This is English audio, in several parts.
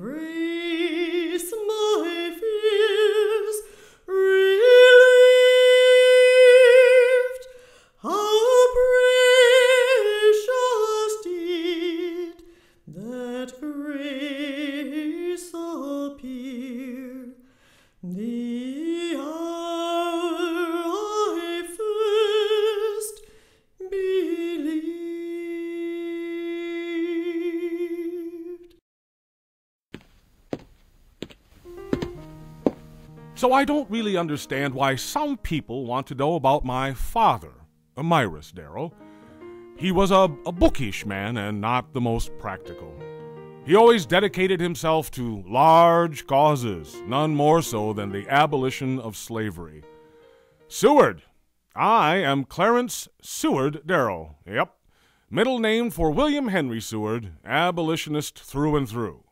grace my fears relieved. How precious did that grace appear the So I don't really understand why some people want to know about my father, Amirus Darrow. He was a, a bookish man and not the most practical. He always dedicated himself to large causes, none more so than the abolition of slavery. Seward. I am Clarence Seward Darrow. Yep. Middle name for William Henry Seward, abolitionist through and through.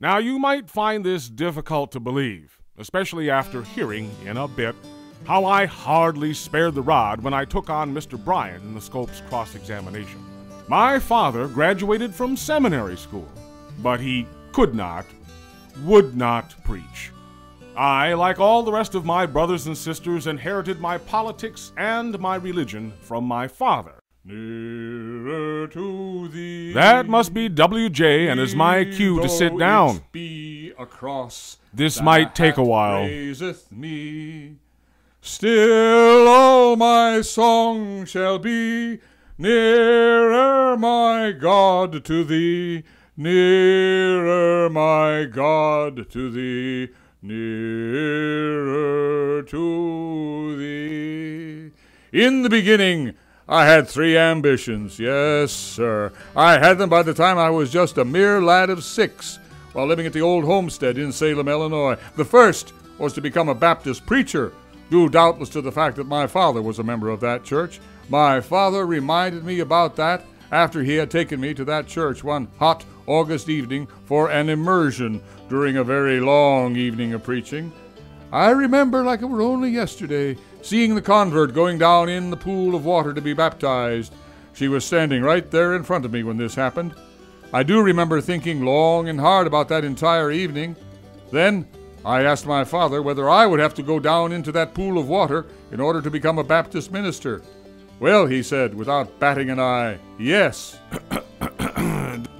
Now, you might find this difficult to believe, especially after hearing, in a bit, how I hardly spared the rod when I took on Mr. Bryan in the Scopes cross examination. My father graduated from seminary school, but he could not, would not preach. I, like all the rest of my brothers and sisters, inherited my politics and my religion from my father. Nearer to thee. That must be WJ and is my cue to sit down. it Be across. This might take a while. Me. Still all my song shall be nearer, my God, to thee. Nearer, my God, to thee. Nearer to thee. In the beginning, I had three ambitions. Yes, sir. I had them by the time I was just a mere lad of six while living at the old homestead in Salem, Illinois. The first was to become a Baptist preacher, due doubtless to the fact that my father was a member of that church. My father reminded me about that after he had taken me to that church one hot August evening for an immersion during a very long evening of preaching. I remember like it were only yesterday seeing the convert going down in the pool of water to be baptized. She was standing right there in front of me when this happened. I do remember thinking long and hard about that entire evening. Then I asked my father whether I would have to go down into that pool of water in order to become a Baptist minister. Well, he said, without batting an eye, yes.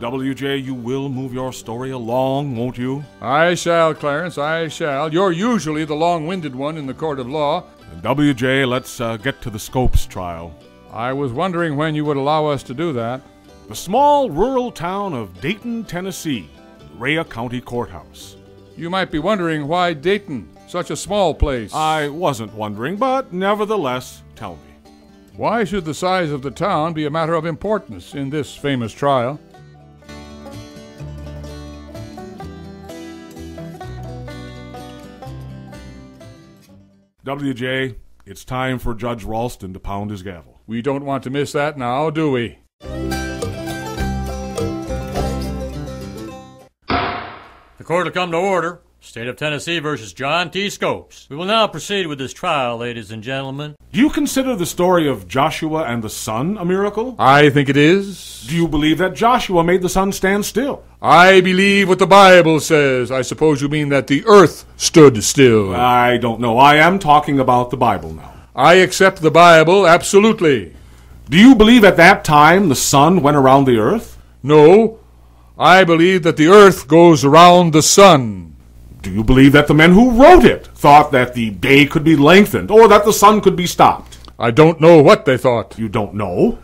WJ, you will move your story along, won't you? I shall, Clarence, I shall. You're usually the long winded one in the court of law. And WJ, let's uh, get to the Scopes trial. I was wondering when you would allow us to do that. The small rural town of Dayton, Tennessee, Rhea County Courthouse. You might be wondering why Dayton, such a small place. I wasn't wondering, but nevertheless, tell me. Why should the size of the town be a matter of importance in this famous trial? WJ, it's time for Judge Raulston to pound his gavel. We don't want to miss that now, do we? The court will come to order. State of Tennessee versus John T. Scopes. We will now proceed with this trial, ladies and gentlemen. Do you consider the story of Joshua and the sun a miracle? I think it is. Do you believe that Joshua made the sun stand still? I believe what the Bible says. I suppose you mean that the earth stood still. I don't know. I am talking about the Bible now. I accept the Bible absolutely. Do you believe at that time the sun went around the earth? No, I believe that the earth goes around the sun. Do you believe that the men who wrote it thought that the day could be lengthened or that the sun could be stopped? I don't know what they thought. You don't know?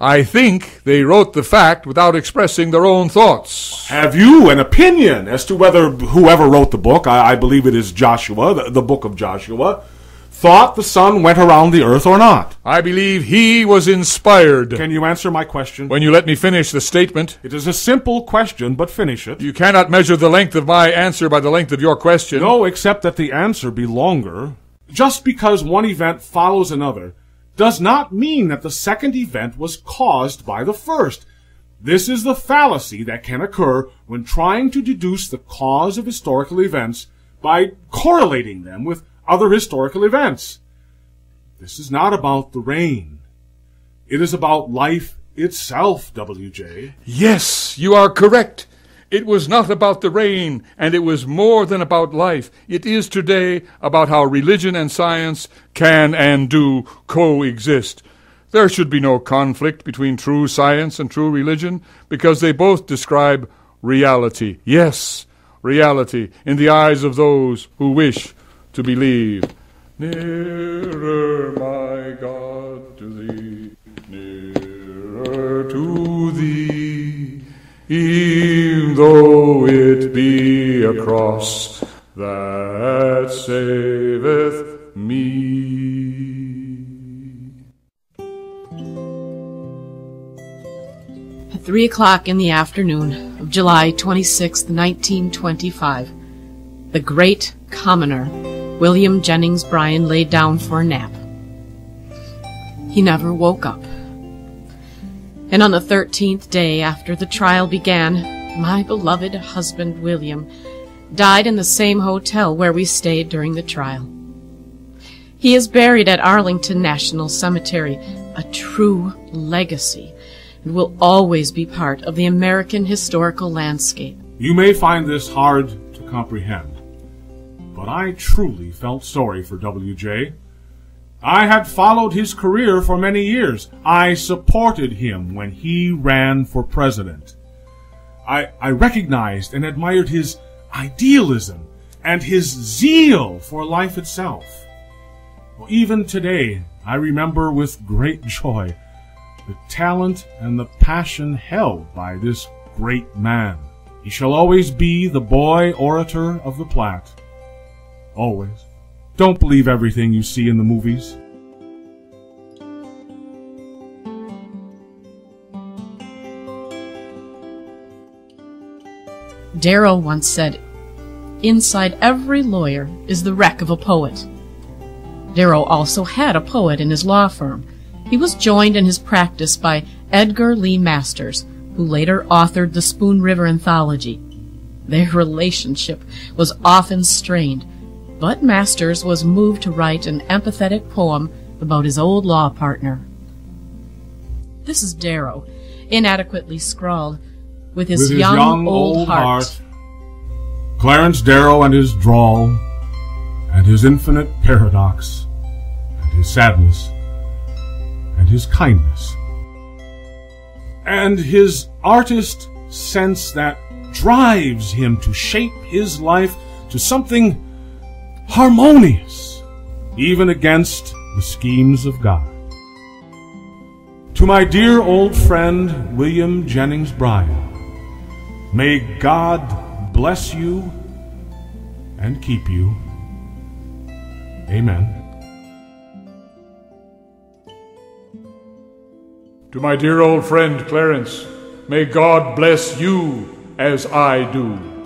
I think they wrote the fact without expressing their own thoughts. Have you an opinion as to whether whoever wrote the book, I, I believe it is Joshua, the, the book of Joshua, thought the sun went around the earth or not? I believe he was inspired. Can you answer my question? When you let me finish the statement, It is a simple question, but finish it. you cannot measure the length of my answer by the length of your question. No, except that the answer be longer. Just because one event follows another does not mean that the second event was caused by the first. This is the fallacy that can occur when trying to deduce the cause of historical events by correlating them with other historical events. This is not about the rain. It is about life itself, WJ. Yes, you are correct. It was not about the rain, and it was more than about life. It is today about how religion and science can and do coexist. There should be no conflict between true science and true religion, because they both describe reality. Yes, reality in the eyes of those who wish to believe. Nearer, my God, to thee, nearer to thee, even though it be a cross that saveth me. At three o'clock in the afternoon of July 26, 1925, the great commoner, William Jennings Bryan, laid down for a nap. He never woke up. And on the thirteenth day after the trial began, my beloved husband William died in the same hotel where we stayed during the trial. He is buried at Arlington National Cemetery, a true legacy, and will always be part of the American historical landscape. You may find this hard to comprehend, but I truly felt sorry for W.J. I had followed his career for many years. I supported him when he ran for president. I, I recognized and admired his idealism and his zeal for life itself. Well, even today, I remember with great joy the talent and the passion held by this great man. He shall always be the boy orator of the Platte. Always. Don't believe everything you see in the movies. Darrow once said, Inside every lawyer is the wreck of a poet. Darrow also had a poet in his law firm. He was joined in his practice by Edgar Lee Masters, who later authored the Spoon River Anthology. Their relationship was often strained, but Masters was moved to write an empathetic poem about his old law partner. This is Darrow, inadequately scrawled, with his, With his young, young old, old heart. heart. Clarence Darrow and his drawl, and his infinite paradox, and his sadness, and his kindness, and his artist sense that drives him to shape his life to something harmonious, even against the schemes of God. To my dear old friend William Jennings Bryan, may God bless you and keep you. Amen. To my dear old friend Clarence, may God bless you as I do.